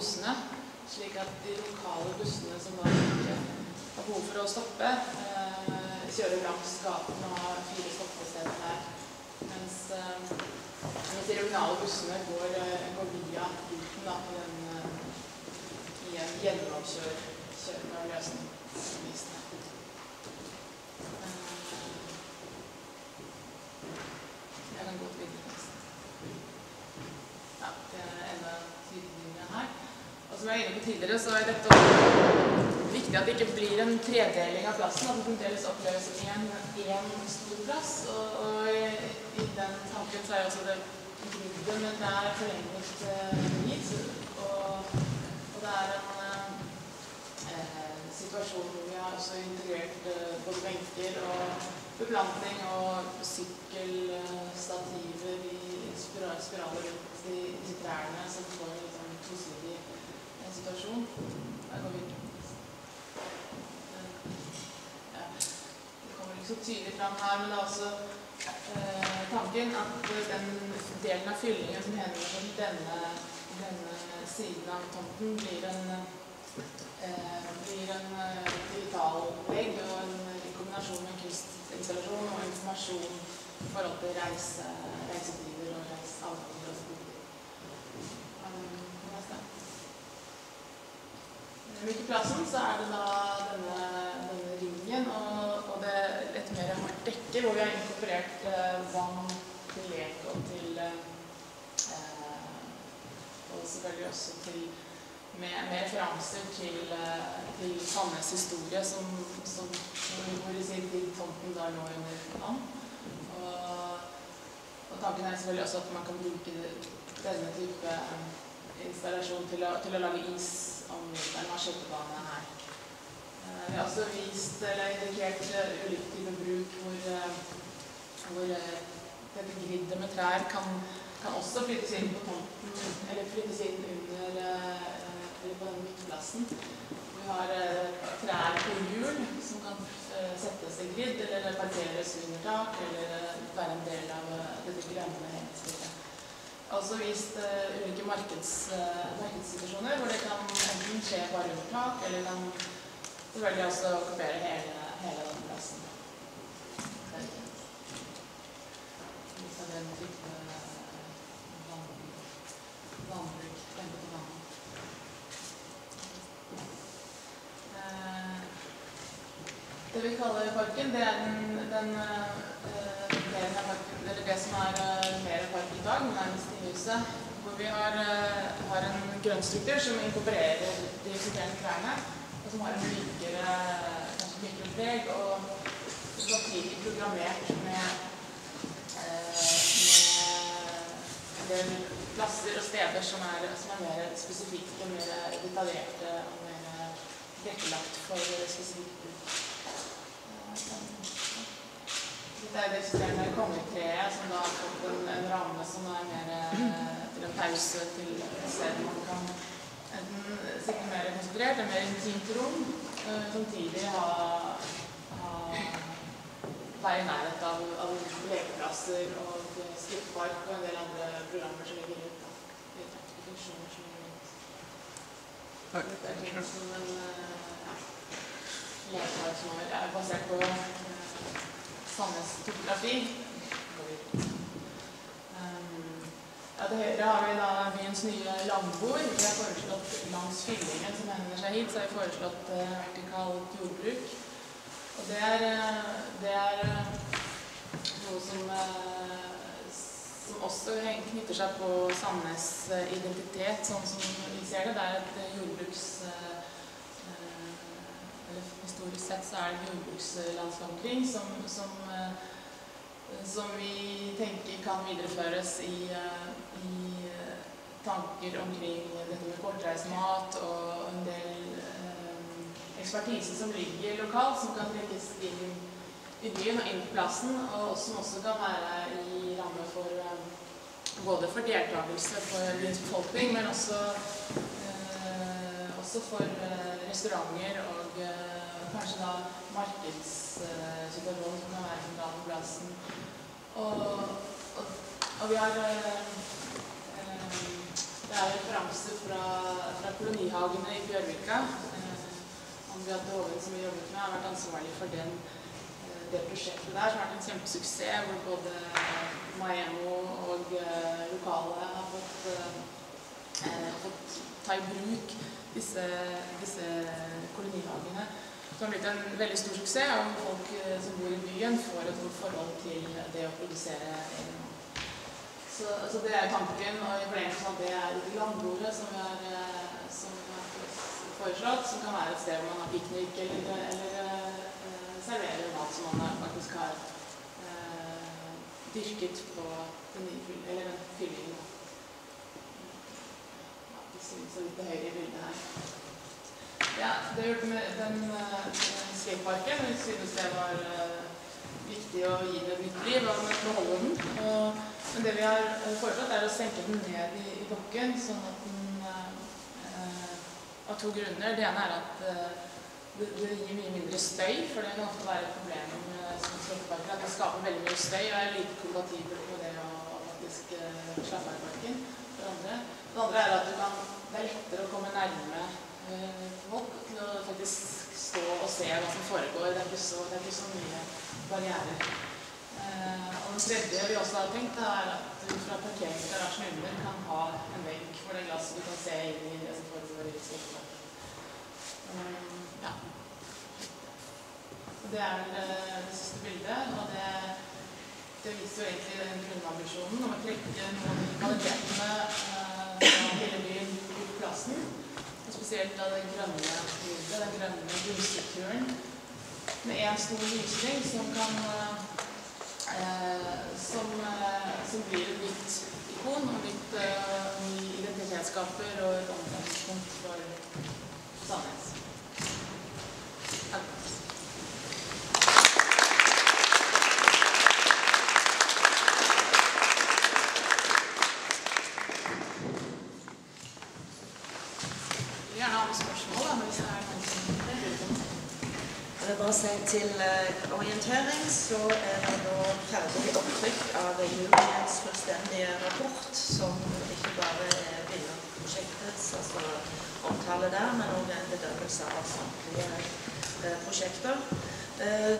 bussene. Slik at de lokale bussene som da ikke har behov for å stoppe, eh, kjører langs gaten og har fire stoppesteder der. Mens, eh, mens de regionale bussene går, eh, går via ruten da, på den, eh, i en gjennomkjørende løsning. Jeg kan gå videre. nesten. Ja, det er enda tydeligere her. Og som jeg var inne på tidligere, så er dette også viktig at det ikke blir en tredeling av plassen. At den fremdeles oppleves som en, stor plass. Og, og i, den tanken så er også det bruddet med det forlenget eh, hit. Og, og det er en eh, situasjon hvor vi har også integrert eh, både benker og beplanting og sykkelstativer i spiraler rundt i trærne som får liksom, sånn tosidig eh, situasjon. Går vi Det kommer ikke så tydelig fram her, men det er også eh, tanken at den delen av fyllingen som hender på denne, denne siden av tomten, blir en eh, blir en eh, digital vegg og en, i kombinasjon med en kunstinstallasjon og informasjon i forhold til reise, reisetider og reis, avganger og så videre. Um, neste. Plassen så er det da denne, denne ringen og, og det litt mer hardt dekke hvor vi har inkorporert eh, vann til lek og til eh, og selvfølgelig også til med, referanser til, eh, til Sandnes historie, som, som, hvor i sin tid tomten da lå under vann. Og, og tanken er selvfølgelig også at man kan bruke denne type eh, installasjon til å, til å lage is om vinteren. Har skøytebane her. Eh, Vi har også vist eller indikert eh, ulike typer bruk hvor, eh, hvor dette griddet med trær kan, kan også flyttes inn på tomten, eller flyttes inn under eller på den midtplassen. Vi har trær på hjul som kan settes i gridd eller parkeres under tak, eller være en del av dette grønne helhetsbildet. Også vist uh, ulike markeds, uh, markedssituasjoner hvor det kan enten skje bare under tak, eller kan selvfølgelig også okkupere hele, hele plassen. Den vannbruk, dempet. Eh, Det vi kaller parken, det er den, den eh, delen av eller det som er eh, mer park i dag, nærmest i huset, hvor vi har, eh, har en grønnstruktur som inkorporerer de eksisterende trærne, og som har en mykere, kanskje mykere preg, og samtidig programmert med, eh, med en del plasser og steder som er, som er mer spesifikke, mer detaljerte og mer tilrettelagt for spesifikk Dette er det eksisterende kongetreet som da har fått en, en ramme som er mer eh, til en pause til et sted man kan enten sitte mer konsentrert, et mer intimt rom, eh, samtidig ha, ha være i nærhet av, av lekeplasser og skrittpark og en del andre programmer som ligger rundt. funksjoner som ligger rundt. Dette er som en eh, ja, lekepark som er er basert på eh, Sandnes topografi. Um, ja, til høyre har vi da byens nye landbord. Vi har foreslått langs fyllingen som hender seg hit, så har vi foreslått eh, vertikalt jordbruk. Og det er, eh, det er eh, noe som, som også knytter seg på Sandnes identitet, sånn som vi ser det. Det er et jordbruks... eh, eh, Eller historisk sett så er det et jordbrukslandskap omkring som, som, eh, som vi tenker kan videreføres i, eh, i eh, tanker omkring dette med kortreist mat og en del eh, ekspertise som ligger lokalt, som kan trekkes inn i byen og inn på plassen, og som også kan være i ramme for både for deltakelse for byens befolkning, men også, også for eh, restauranter og eh, kanskje da markedssituasjonen som kan være sentral på plassen. Og, og, og vi har eh, eh, det er referanser fra, fra kolonihagene i Bjørvika. Om vi hadde Hovin, som vi jobbet med, har vært ansvarlig for den, eh, det prosjektet der, som har vært en kjempesuksess, hvor både Maemo og eh, lokale har eh, fått ta i bruk disse, disse kolonihagene. Som har blitt en veldig stor suksess, og folk eh, som bor i byen, får et godt forhold til det å produsere egen mat. Så, altså det er tanken, og i forlengelsen av det er landbordet som vi har, eh, som foreslått, som kan være et sted hvor man har piknik eller, eller uh, serverer mat som man faktisk har uh, dyrket på den nye fyll, fyllingen. Så litt til høyre i bildet her. Ja, det gjorde med den uh, skateparken. Vi synes det var eh, viktig å gi det et nytt liv og beholde den. Men det vi har eh, foreslått, er å senke den ned i, i sånn at den eh, Av to grunner. Det ene er at eh, det, gir mye mindre støy, for det kan ofte være et problem med skateparker. At det skaper veldig mye støy og er lite kompatibelt med det å, faktisk uh, slappe av parken. Andre. Det andre er det er lettere å komme nærme eh, folk til å faktisk stå og se hva som foregår. Det er ikke så, er ikke så mye barrierer. Eh, og det tredje vi også har tenkt, er at du fra parkeringsgarasjen under kan ha en vegg for det glasset du kan se inn i det som foregår i. Um, ja. Så det er vel det, det siste bildet, og det, det viser jo egentlig den grunnambisjonen om å trekke noen av kvalitetene eh, av hele byen plassen. Og spesielt av den grønne bildet, den grønne grunnstrukturen. Med én stor lysring som kan eh, som, eh, som blir et nytt ikon og nytt eh, ny identitetsskaper og et omdreiningspunkt for Sandnes. Takk. Jeg vil gjerne ha noen spørsmål da, hvis det er noen som lurer på noe. Jeg seg til eh, orientering så er det nå ferdig opptrykk av juryens fullstendige rapport, som ikke bare er billedprosjektets altså omtale der, men også en bedømmelse av samtlige eh, prosjekter. Eh,